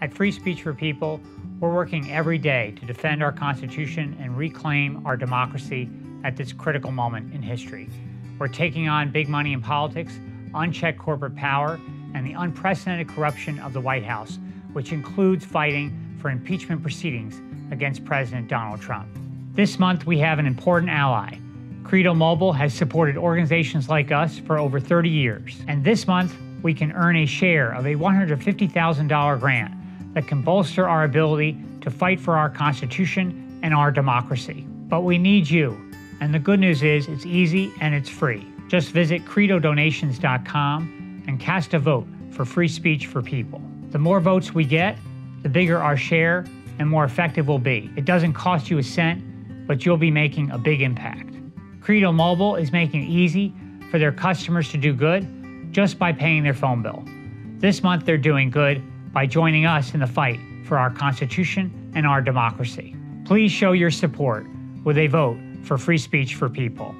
At Free Speech for People, we're working every day to defend our Constitution and reclaim our democracy at this critical moment in history. We're taking on big money in politics, unchecked corporate power, and the unprecedented corruption of the White House, which includes fighting for impeachment proceedings against President Donald Trump. This month, we have an important ally. Credo Mobile has supported organizations like us for over 30 years, and this month, we can earn a share of a $150,000 grant that can bolster our ability to fight for our Constitution and our democracy. But we need you, and the good news is it's easy and it's free. Just visit credodonations.com and cast a vote for free speech for people. The more votes we get, the bigger our share and more effective we'll be. It doesn't cost you a cent, but you'll be making a big impact. Credo Mobile is making it easy for their customers to do good just by paying their phone bill. This month, they're doing good by joining us in the fight for our Constitution and our democracy. Please show your support with a vote for free speech for people.